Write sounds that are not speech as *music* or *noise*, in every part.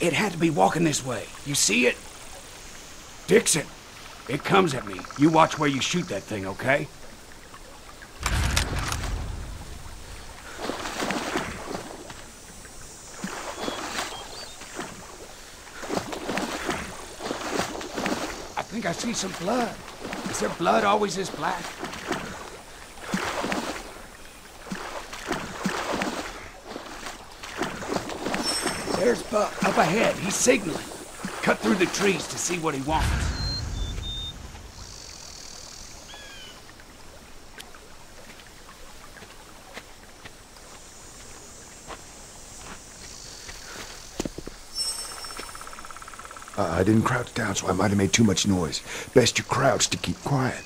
It had to be walking this way. You see it? Dixon, it comes at me. You watch where you shoot that thing, okay? I think I see some blood. Is there blood always this black? There's Buck up ahead. He's signaling. Cut through the trees to see what he wants. Uh, I didn't crouch down, so I might have made too much noise. Best you crouch to keep quiet.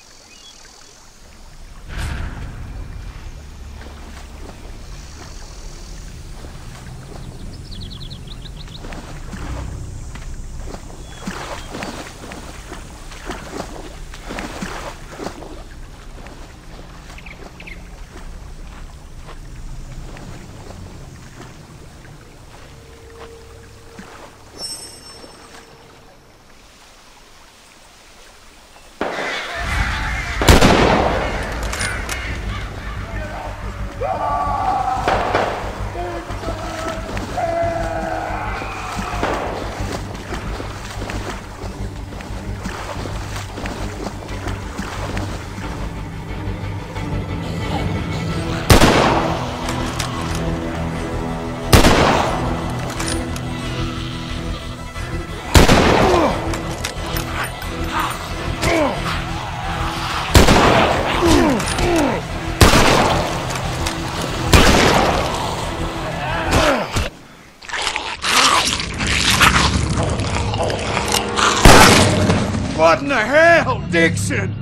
Hell, Dixon?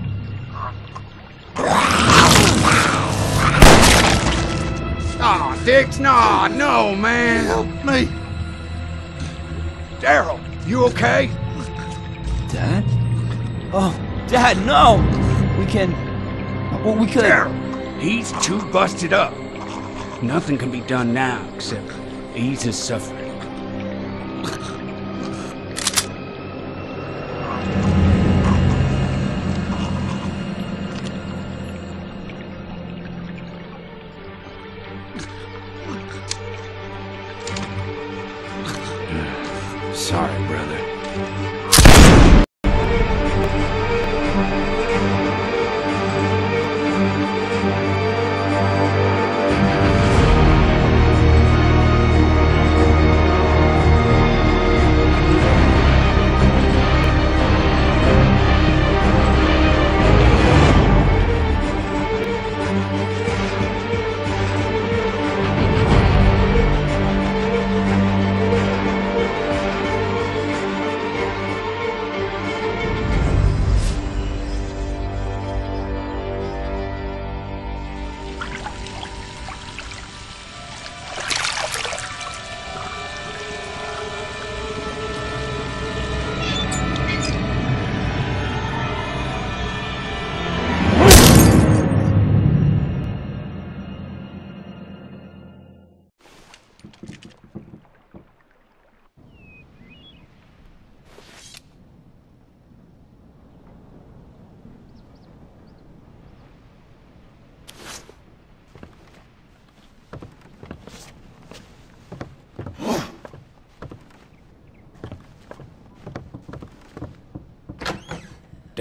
Aw, Dix, no, no, man. Help me! Daryl, you okay? Dad? Oh, Dad, no! We can. Well, we could. Daryl, he's too busted up. Nothing can be done now except ease his suffering. Sorry, brother.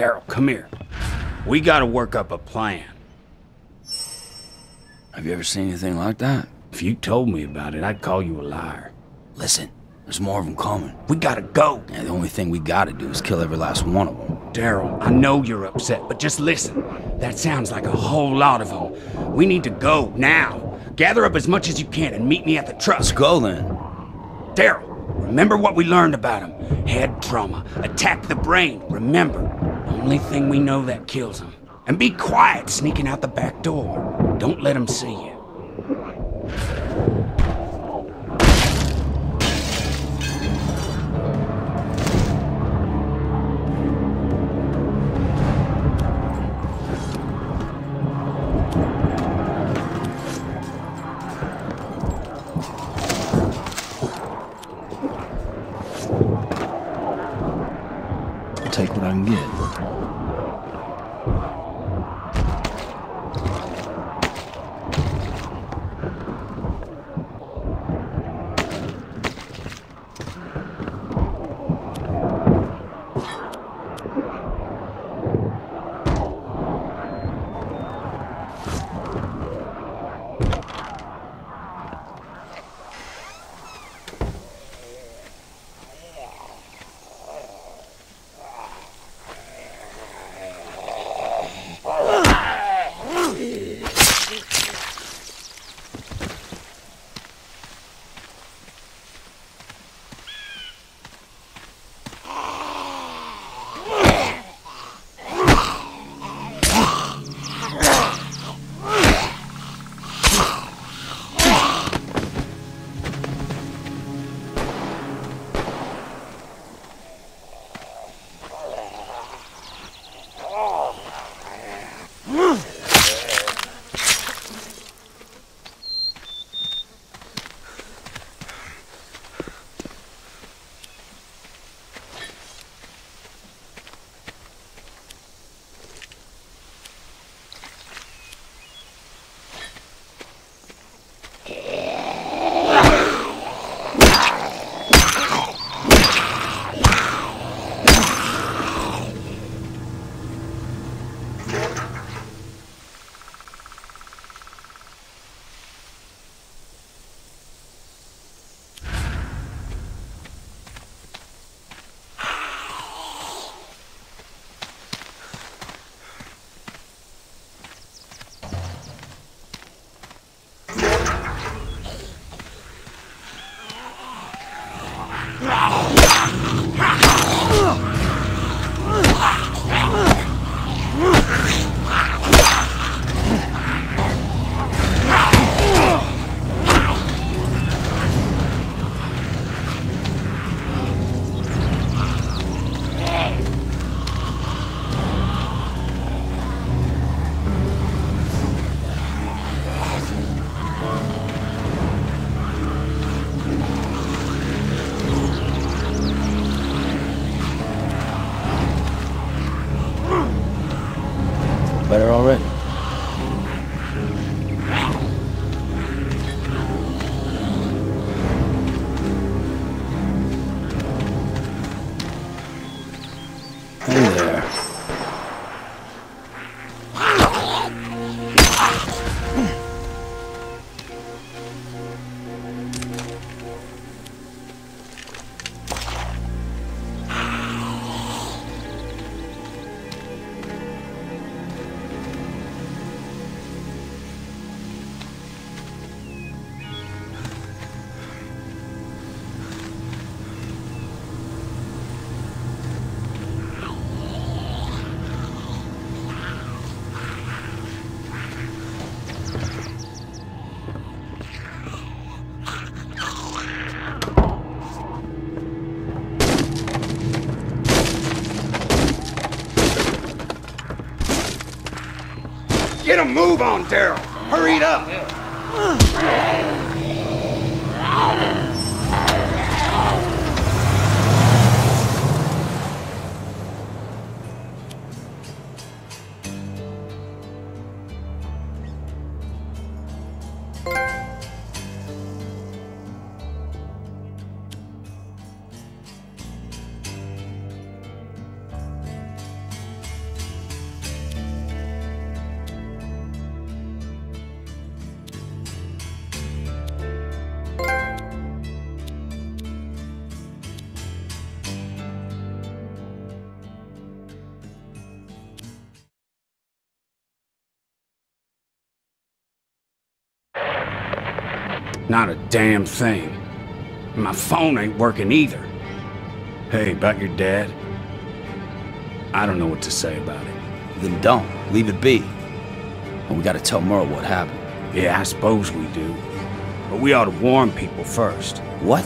Daryl, come here. We gotta work up a plan. Have you ever seen anything like that? If you told me about it, I'd call you a liar. Listen, there's more of them coming. We gotta go. And the only thing we gotta do is kill every last one of them. Daryl, I know you're upset, but just listen. That sounds like a whole lot of them. We need to go now. Gather up as much as you can and meet me at the truck. Let's go then. Daryl, remember what we learned about him. Head trauma. Attack the brain. Remember, only thing we know that kills him. And be quiet sneaking out the back door. Don't let him see you. Move on, Daryl. Hurry up. Not a damn thing. My phone ain't working either. Hey, about your dad? I don't know what to say about it. Then don't. Leave it be. And we gotta tell Merle what happened. Yeah, I suppose we do. But we ought to warn people first. What?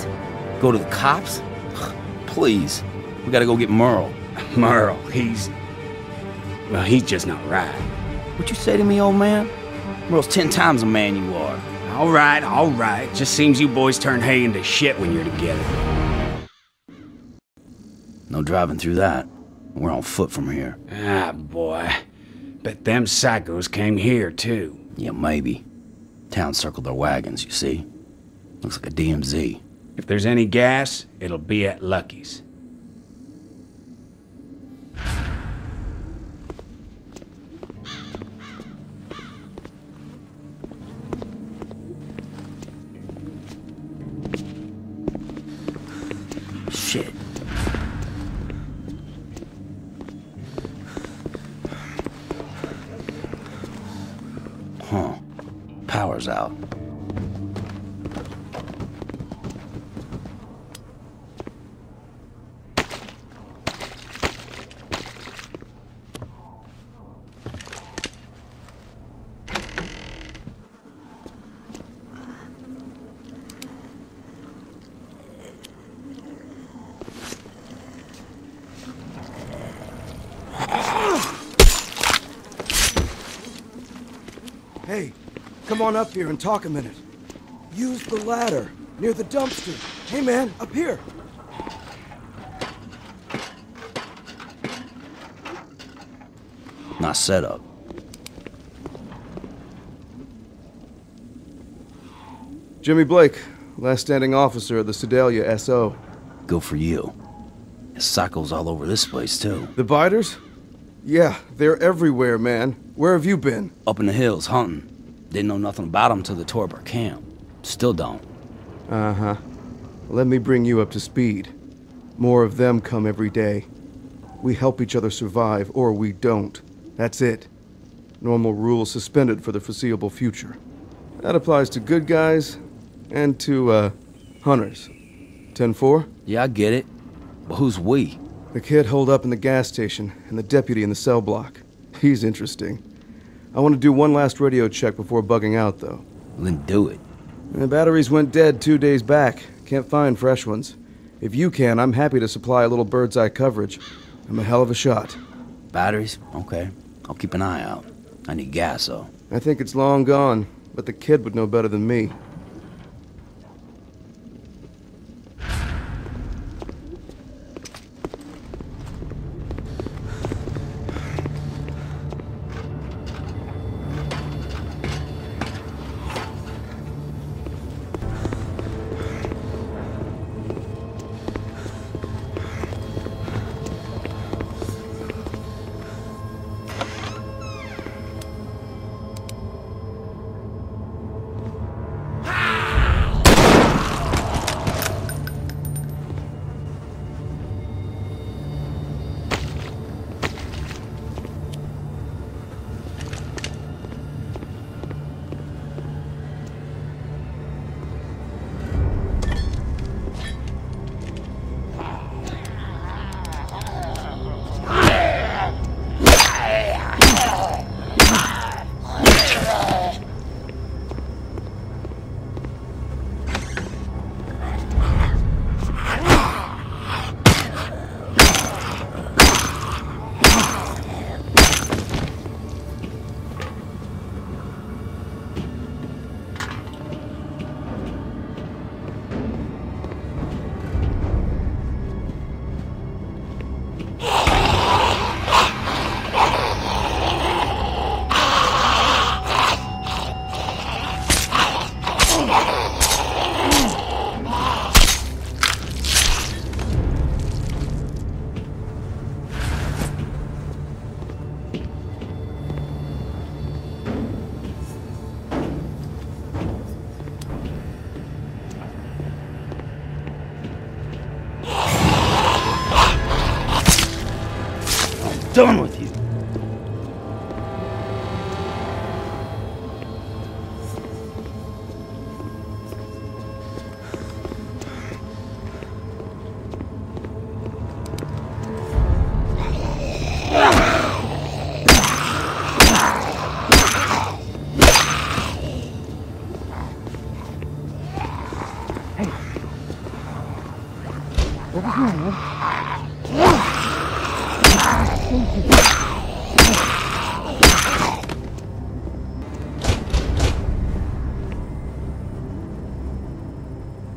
Go to the cops? *sighs* Please. We gotta go get Merle. *laughs* Merle, he's. Well, he's just not right. What you say to me, old man? Merle's ten times the man you are. All right, all right. Just seems you boys turn hay into shit when you're together. No driving through that. We're on foot from here. Ah, boy. Bet them psychos came here, too. Yeah, maybe. Town circled their wagons, you see. Looks like a DMZ. If there's any gas, it'll be at Lucky's. Huh. Power's out. Hey, come on up here and talk a minute. Use the ladder near the dumpster. Hey man, up here. Not set up. Jimmy Blake, last standing officer of the Sedalia SO. Go for you. There's cycles all over this place, too. The biters? Yeah, they're everywhere, man. Where have you been? Up in the hills, hunting. Didn't know nothing about them till the tore up our camp. Still don't. Uh huh. Let me bring you up to speed. More of them come every day. We help each other survive, or we don't. That's it. Normal rules suspended for the foreseeable future. That applies to good guys and to, uh, hunters. 10 4? Yeah, I get it. But who's we? The kid holed up in the gas station and the deputy in the cell block. He's interesting. I want to do one last radio check before bugging out, though. Then do it. The batteries went dead two days back. Can't find fresh ones. If you can, I'm happy to supply a little bird's eye coverage. I'm a hell of a shot. Batteries? Okay. I'll keep an eye out. I need gas, though. I think it's long gone, but the kid would know better than me.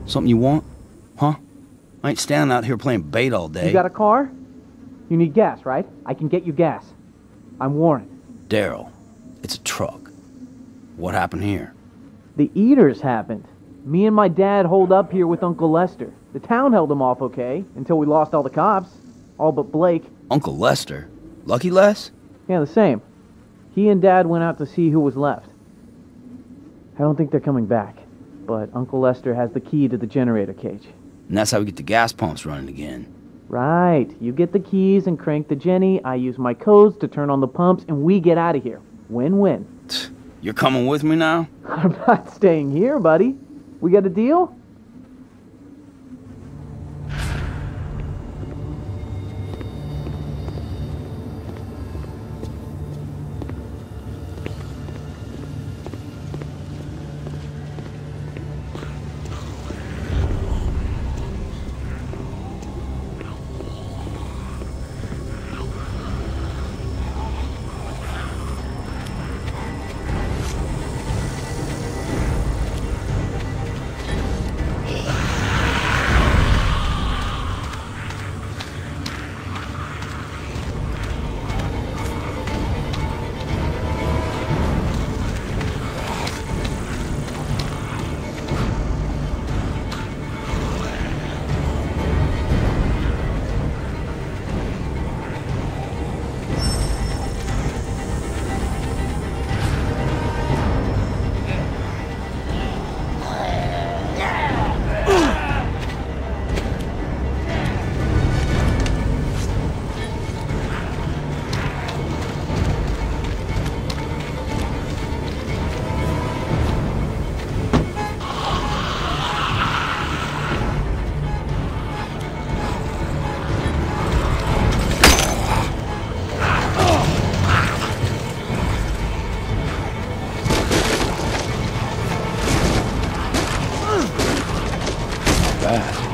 Something you want? Huh? I ain't standing out here playing bait all day. You got a car? You need gas, right? I can get you gas. I'm Warren. Daryl, it's a truck. What happened here? The Eaters happened. Me and my dad holed up here with Uncle Lester. The town held him off okay until we lost all the cops. All but Blake. Uncle Lester? Lucky Les? Yeah, the same. He and Dad went out to see who was left. I don't think they're coming back, but Uncle Lester has the key to the generator cage. And that's how we get the gas pumps running again. Right. You get the keys and crank the genny. I use my codes to turn on the pumps, and we get out of here. Win win. You're coming with me now? *laughs* I'm not staying here, buddy. We got a deal? Think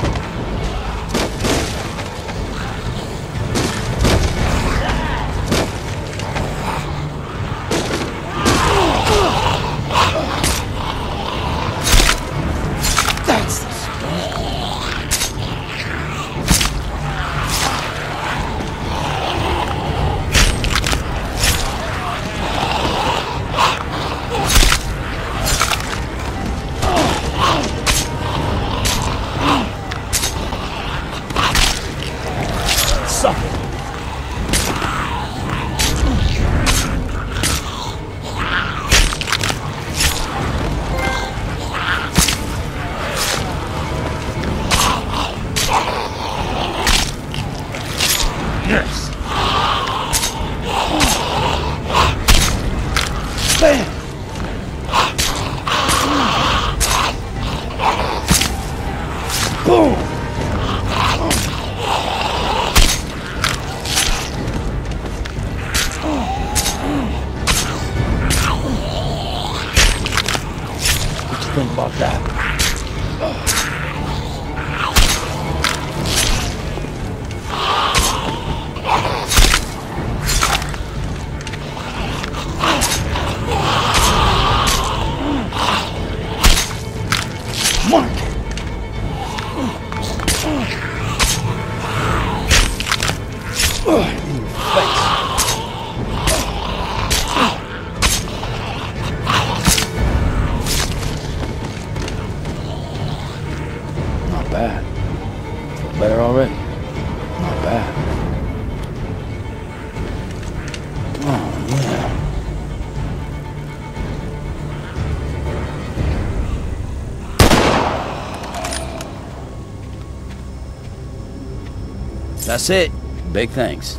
That's it. Big thanks.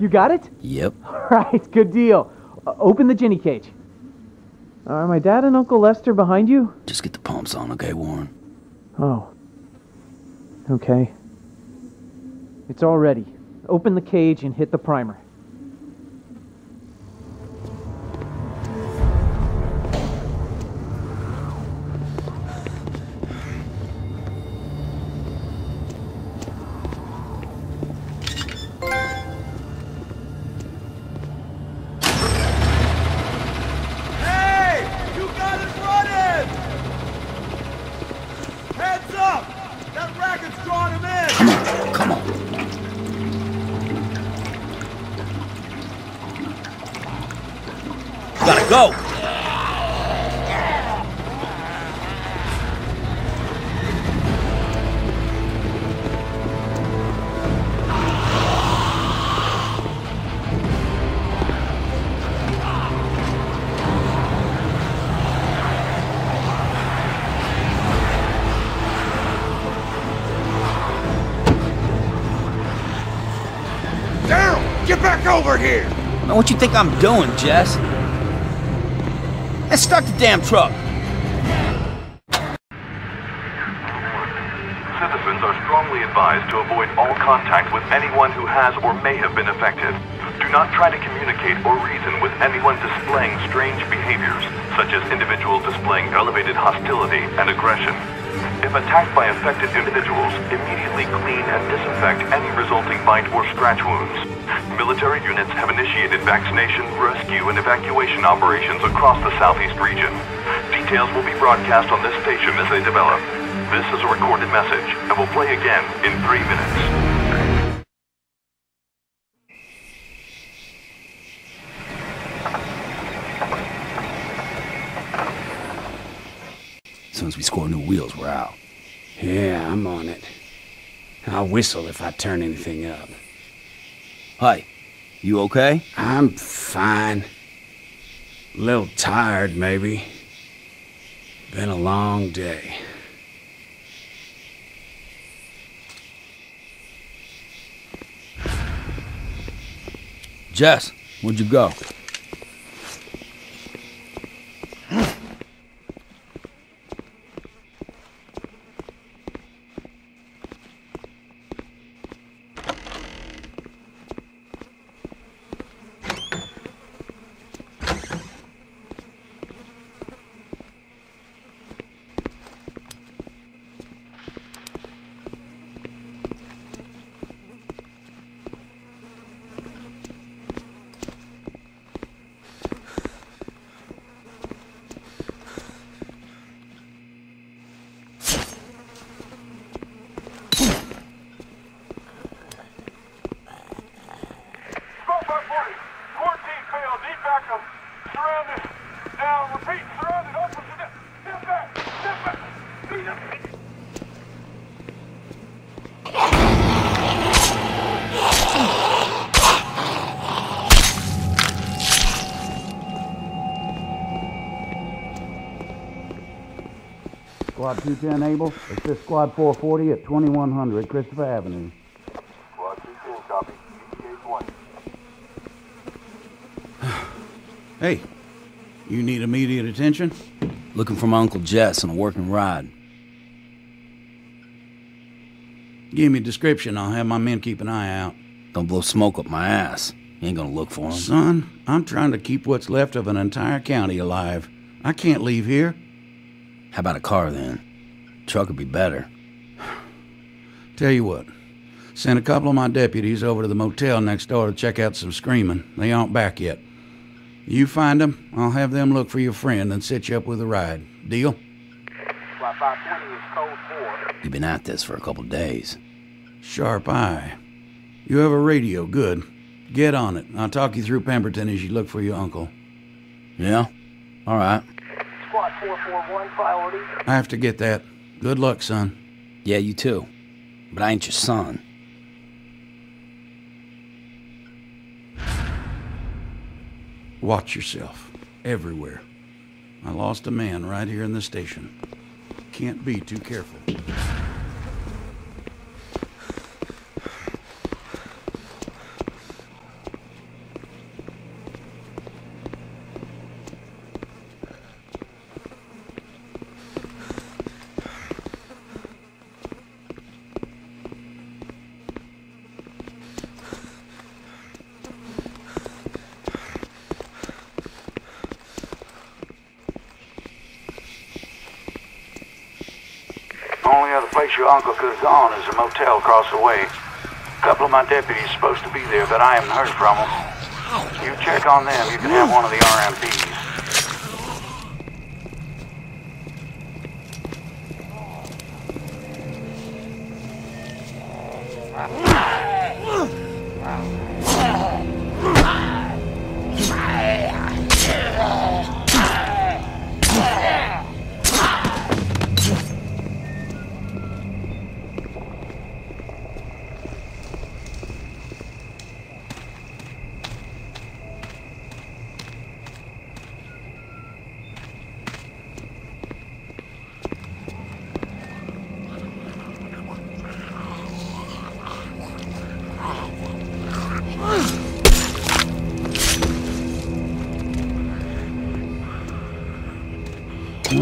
You got it? Yep. *laughs* All right, good deal. Uh, open the genny cage. Are my dad and Uncle Lester behind you? Just get the pumps on, okay, Warren? Oh. Okay. It's all ready. Open the cage and hit the primer. Man, what you think I'm doing, Jess? And start the damn truck. Citizens are strongly advised to avoid all contact with anyone who has or may have been affected. Do not try to communicate or reason with anyone displaying strange behaviors, such as individuals displaying elevated hostility and aggression. If attacked by affected individuals, immediately clean and disinfect any resulting bite or scratch wounds. Military units have initiated vaccination, rescue, and evacuation operations across the southeast region. Details will be broadcast on this station as they develop. This is a recorded message and will play again in three minutes. As soon as we score new wheels, we're out. Yeah, I'm on it. I'll whistle if I turn anything up. Hi, you okay? I'm fine. A little tired, maybe. Been a long day. Jess, where'd you go? Smoke point. Quarantine failed. Need backup. Surrounded. Now, repeat. Surrounded. Open. Step back. Step back. Speed up. Squad 210 Able, assist Squad 440 at 2100 Christopher Avenue. Squad 210, copy. ETA 1. *sighs* Hey, you need immediate attention? Looking for my Uncle Jess on a working ride. Give me a description. I'll have my men keep an eye out. Don't blow smoke up my ass. You ain't gonna look for him. Son, I'm trying to keep what's left of an entire county alive. I can't leave here. How about a car then? Truck would be better. Tell you what, send a couple of my deputies over to the motel next door to check out some screaming. They aren't back yet. You find them, I'll have them look for your friend and set you up with a ride. Deal? Squad 520 is code 4. We've been at this for a couple days. Sharp eye. You have a radio, good. Get on it. I'll talk you through Pemberton as you look for your uncle. Yeah? All right. Squad 441, priority. I have to get that. Good luck, son. Yeah, you too. But I ain't your son. Watch yourself. Everywhere. I lost a man right here in the station. Can't be too careful. place your uncle gone is a motel across the way. A couple of my deputies supposed to be there, but I haven't heard from them. You check on them, you can have one of the RMPs.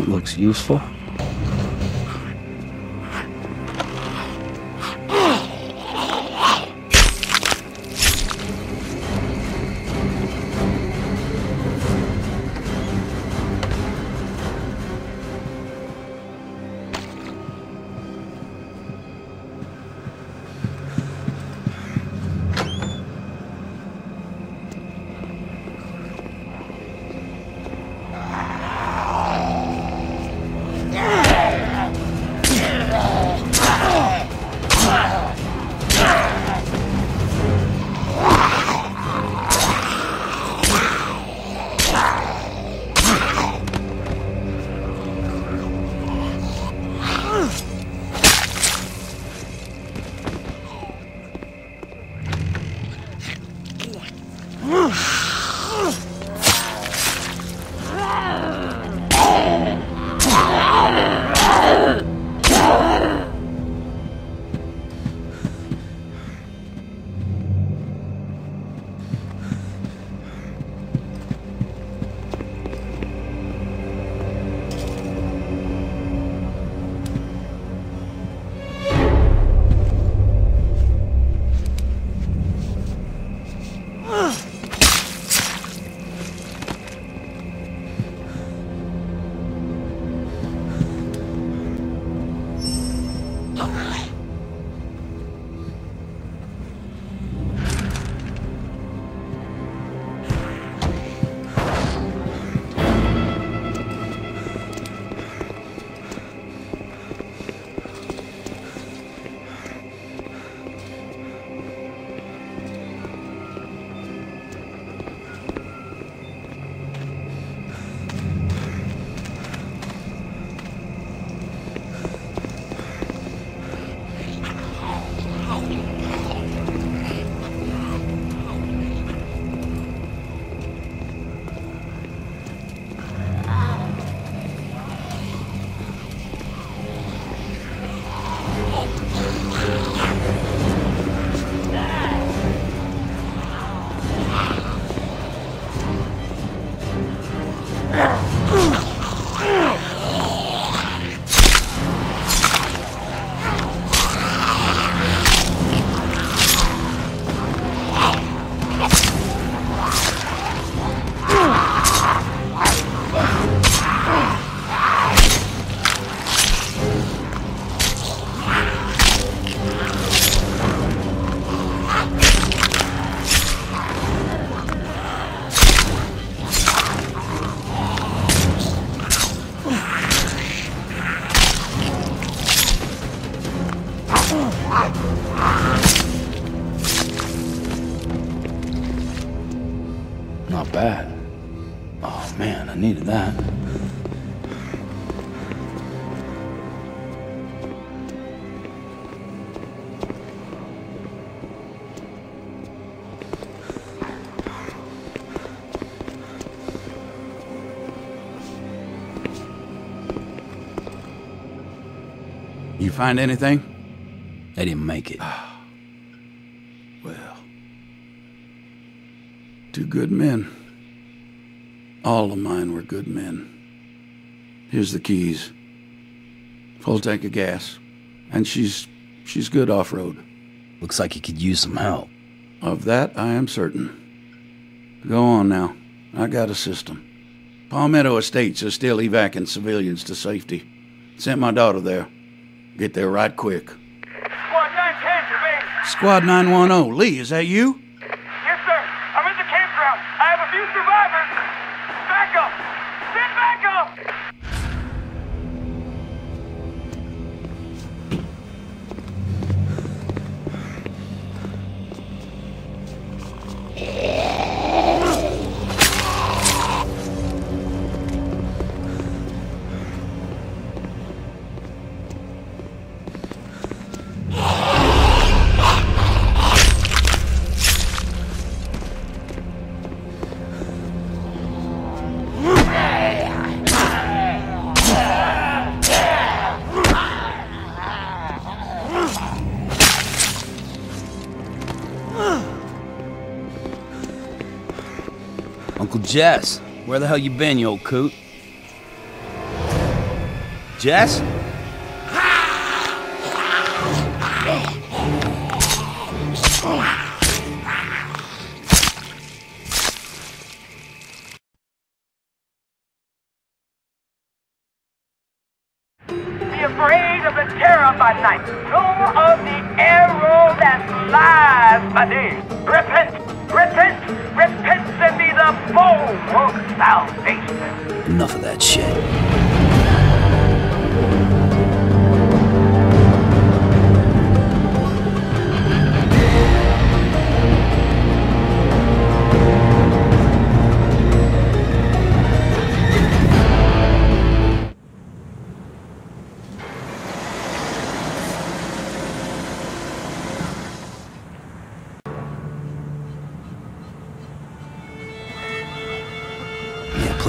Looks useful. Find anything? They didn't make it. Ah. Well, two good men. All of mine were good men. Here's the keys. Full tank of gas. And she's she's good off-road. Looks like you could use some help. Of that I am certain. Go on now. I got a system. Palmetto Estates are still evacuating civilians to safety. Sent my daughter there. Get there right quick. Squad 910, your. Squad 910. Lee, is that you? Jess, where the hell you been, you old coot? Jess? Afraid of the terror by night, nor of the arrow that flies by day. Repent, repent, repent, Enough of that shit.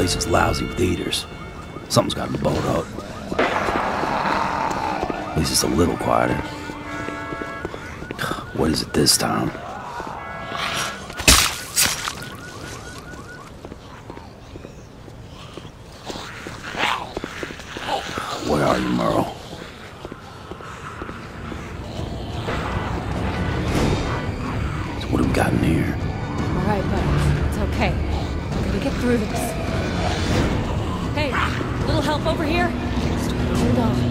Place is lousy with eaters. Something's got them bowled up. At least it's a little quieter. *sighs* What is it this time? Help over here? Hold on.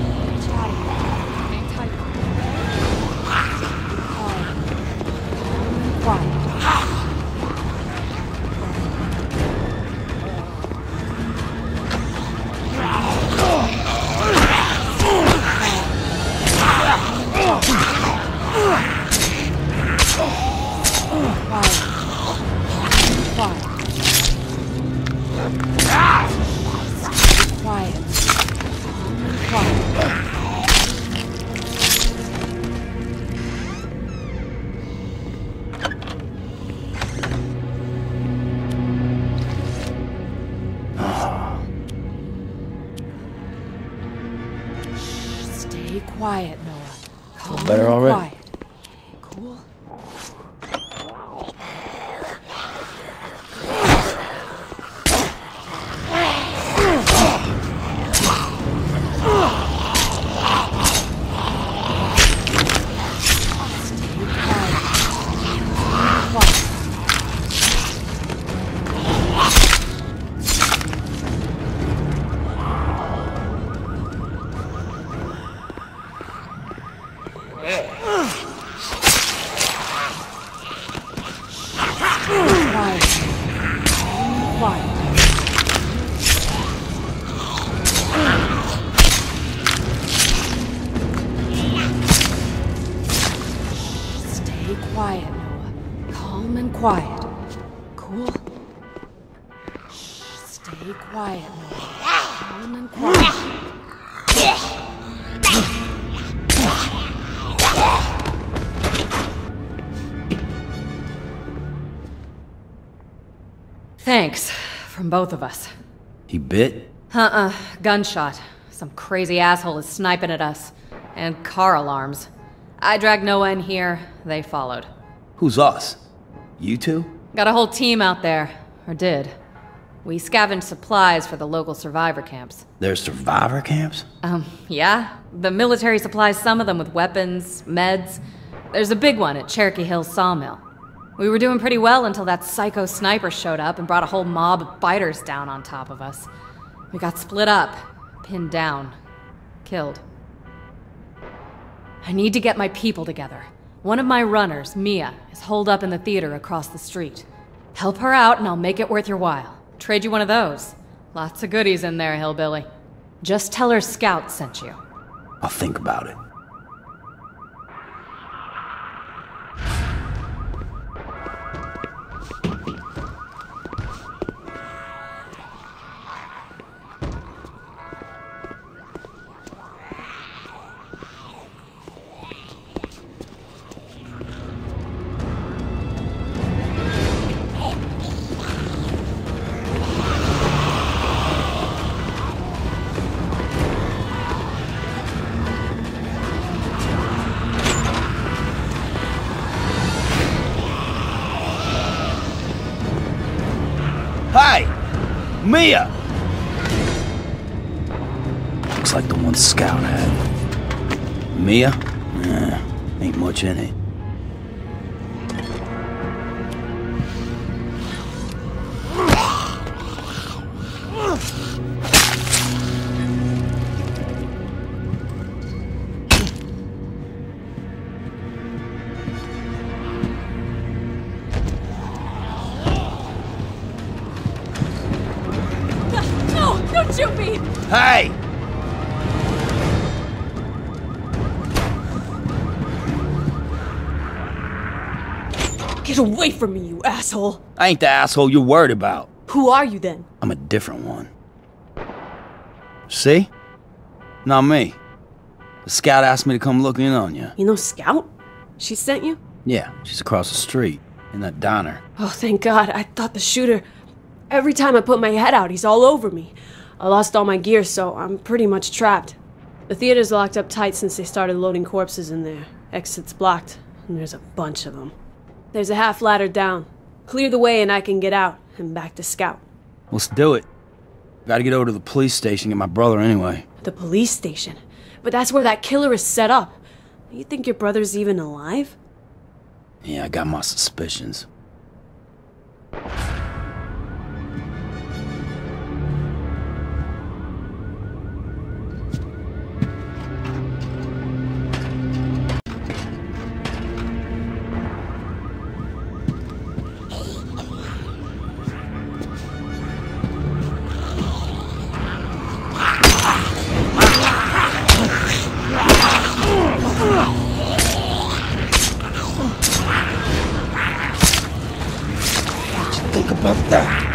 Quiet. From both of us. He bit? Uh-uh. Gunshot. Some crazy asshole is sniping at us. And car alarms. I dragged Noah in here. They followed. Who's us? You two? Got a whole team out there. Or did. We scavenged supplies for the local survivor camps. There's survivor camps? Um, yeah. The military supplies some of them with weapons, meds. There's a big one at Cherokee Hills Sawmill. We were doing pretty well until that psycho sniper showed up and brought a whole mob of biters down on top of us. We got split up, pinned down, killed. I need to get my people together. One of my runners, Mia, is holed up in the theater across the street. Help her out and I'll make it worth your while. Trade you one of those. Lots of goodies in there, Hillbilly. Just tell her Scout sent you. I'll think about it. Shoot me! Hey! Get away from me, you asshole! I ain't the asshole you're worried about. Who are you then? I'm a different one. See? Not me. The scout asked me to come look in on you. You know Scout? She sent you? Yeah, she's across the street in that diner. Oh, thank God. I thought the shooter. Every time I put my head out, he's all over me. I lost all my gear, so I'm pretty much trapped. The theater's locked up tight since they started loading corpses in there. Exit's blocked, and there's a bunch of them. There's a half ladder down. Clear the way and I can get out and back to Scout. Let's do it. Gotta get over to the police station, get my brother anyway. The police station? But that's where that killer is set up. You think your brother's even alive? Yeah, I got my suspicions. Think about that.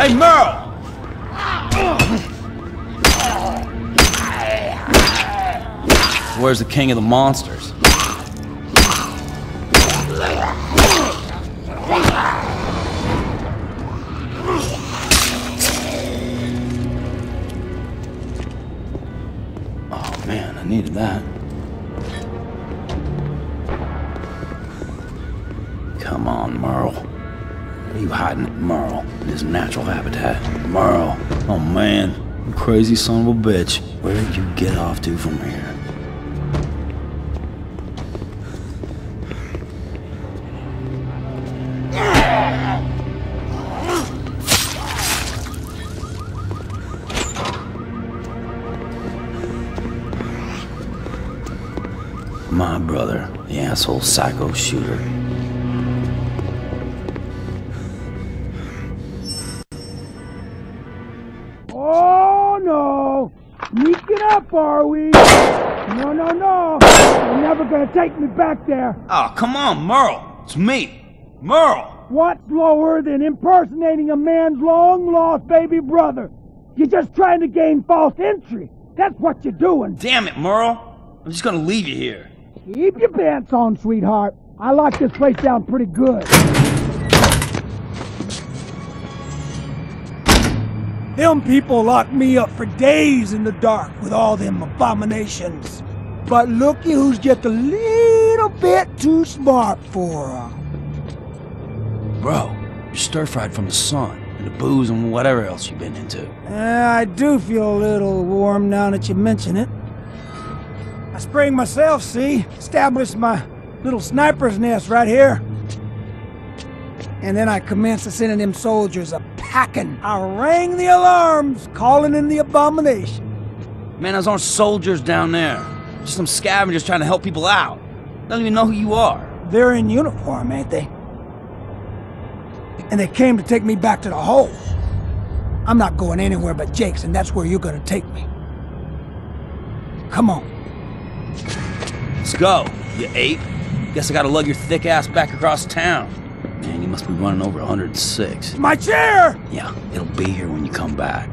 Hey, Merle! Where's the king of the monsters? Oh man, I needed that. Come on, Merle. You hiding it, Merle? In his natural habitat. Merle. Oh man. You crazy son of a bitch. Where did you get off to from here? My brother, the asshole psycho shooter. Take me back there. Oh, come on, Merle. It's me. Merle. What's lower than impersonating a man's long lost baby brother? You're just trying to gain false entry. That's what you're doing. Damn it, Merle. I'm just gonna leave you here. Keep your pants on, sweetheart. I locked this place down pretty good. Them people locked me up for days in the dark with all them abominations. But looky who's just a little bit too smart for 'em. Bro, you're stir fried from the sun and the booze and whatever else you've been into. Uh, I do feel a little warm now that you mention it. I sprang myself, see? Established my little sniper's nest right here. And then I commenced to sending them soldiers a packing. I rang the alarms, calling in the abomination. Man, those aren't soldiers down there. Just some scavengers trying to help people out. Don't even know who you are. They're in uniform, ain't they? And they came to take me back to the hole. I'm not going anywhere but Jake's, and that's where you're gonna take me. Come on. Let's go, you ape. Guess I gotta lug your thick ass back across town. Man, you must be running over 106. My chair! Yeah, it'll be here when you come back.